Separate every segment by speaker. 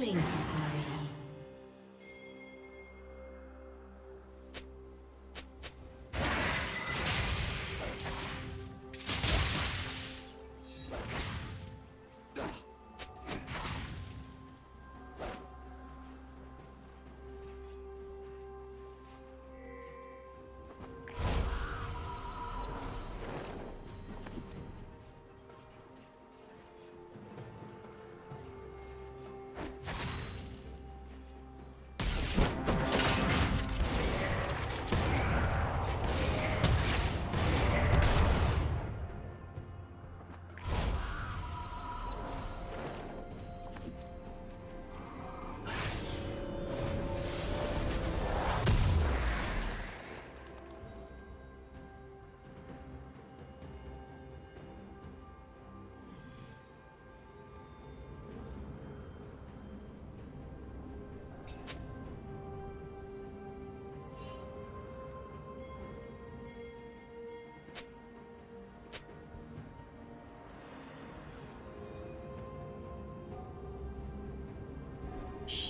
Speaker 1: Killing spree.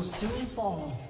Speaker 1: Will soon fall.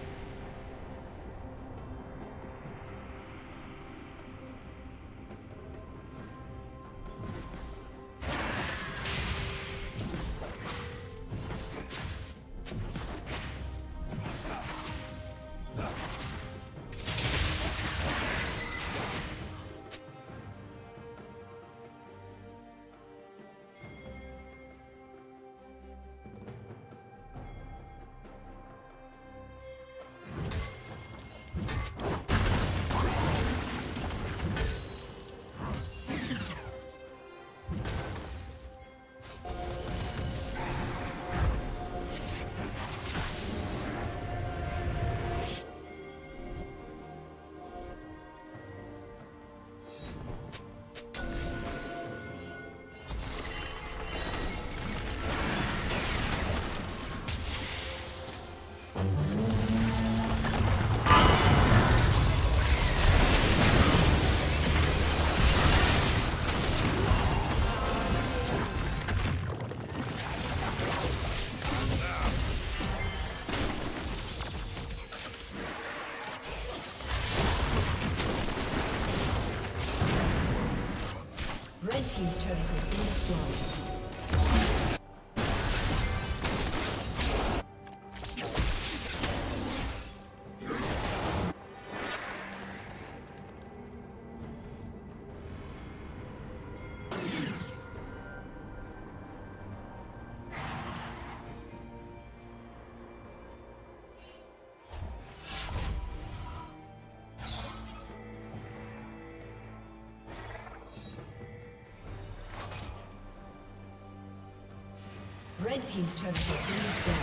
Speaker 1: Red Team's turret has been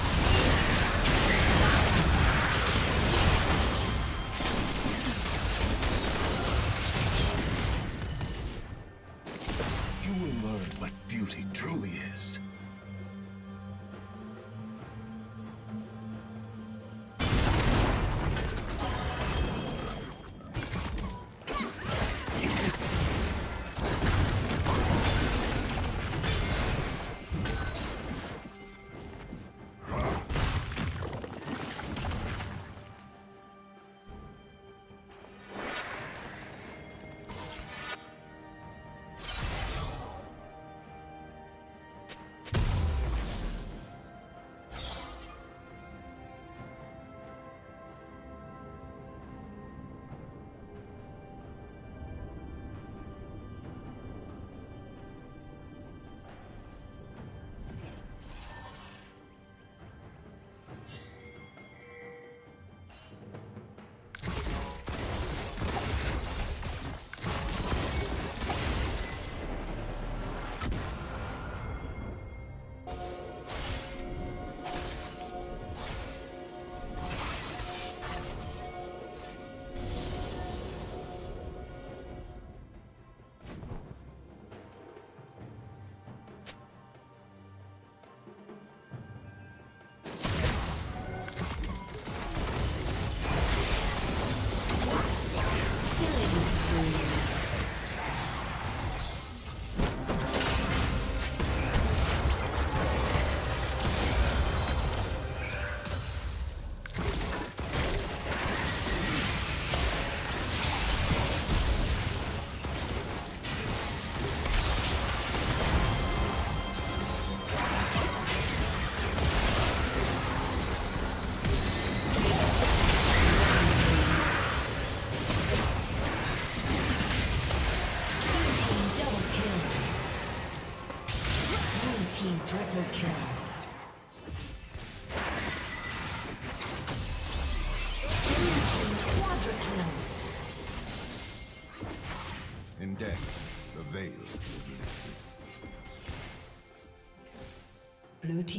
Speaker 2: destroyed.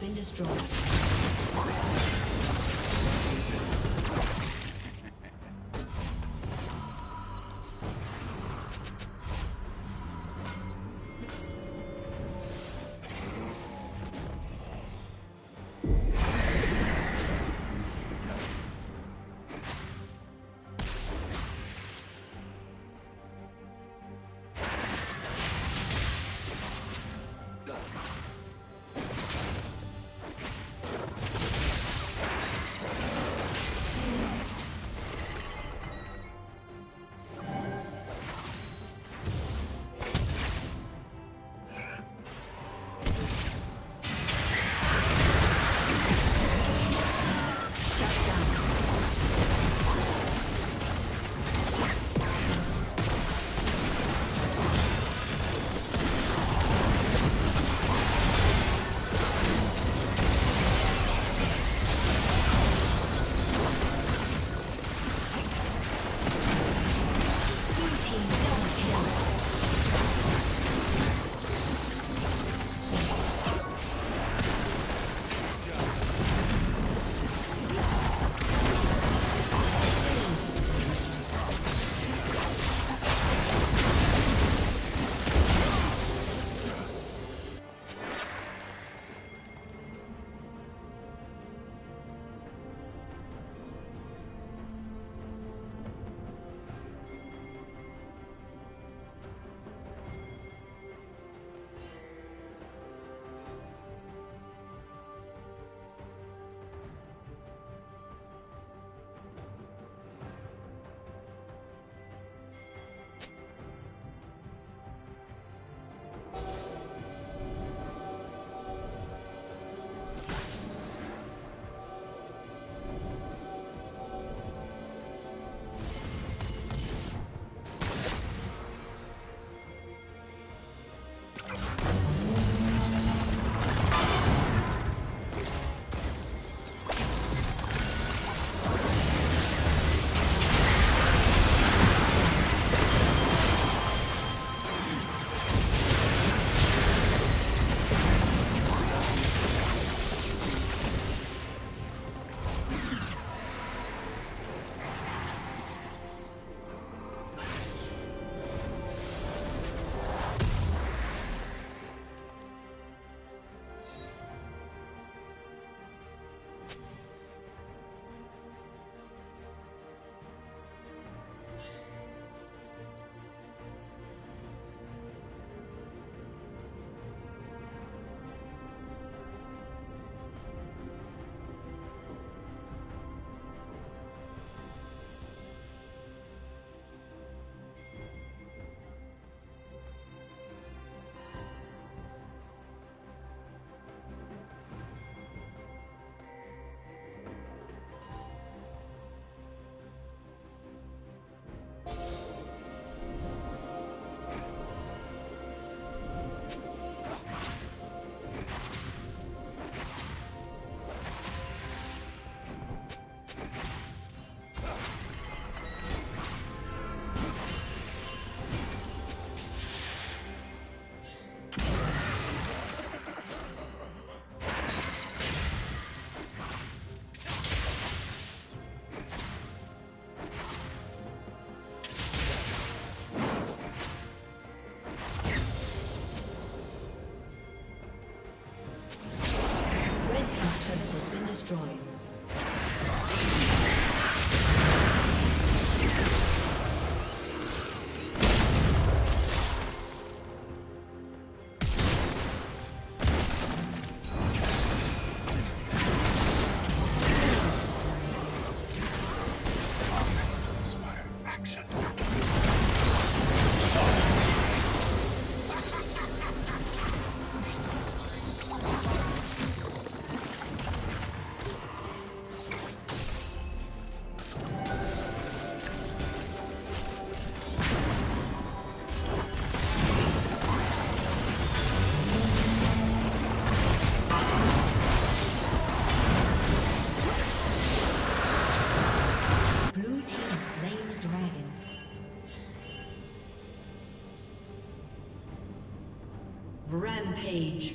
Speaker 1: Been destroyed. Rampage.